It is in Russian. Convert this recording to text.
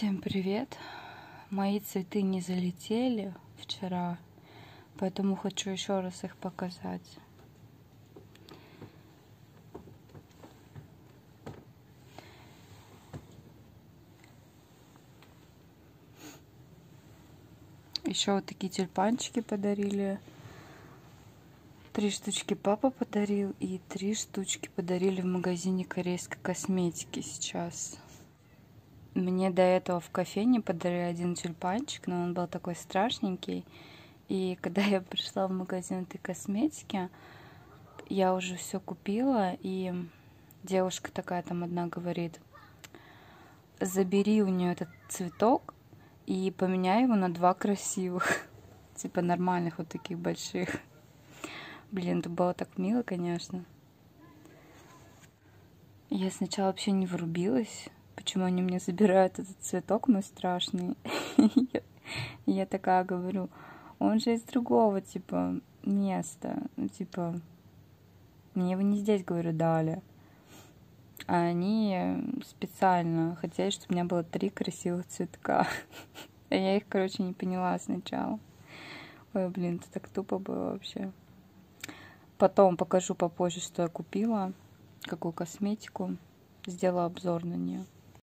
Всем привет! Мои цветы не залетели вчера, поэтому хочу еще раз их показать. Еще вот такие тюльпанчики подарили. Три штучки папа подарил и три штучки подарили в магазине корейской косметики сейчас. Мне до этого в кофейне подарили один тюльпанчик, но он был такой страшненький. И когда я пришла в магазин этой косметики, я уже все купила, и девушка такая там одна говорит, забери у нее этот цветок и поменяй его на два красивых, типа нормальных вот таких больших. Блин, это было так мило, конечно. Я сначала вообще не врубилась, почему они мне забирают этот цветок мой страшный. Я такая говорю, он же из другого, типа, места. Ну, типа, мне его не здесь, говорю, дали. А они специально хотели, чтобы у меня было три красивых цветка. Я их, короче, не поняла сначала. Ой, блин, это так тупо было вообще. Потом покажу попозже, что я купила, какую косметику. Сделала обзор на нее.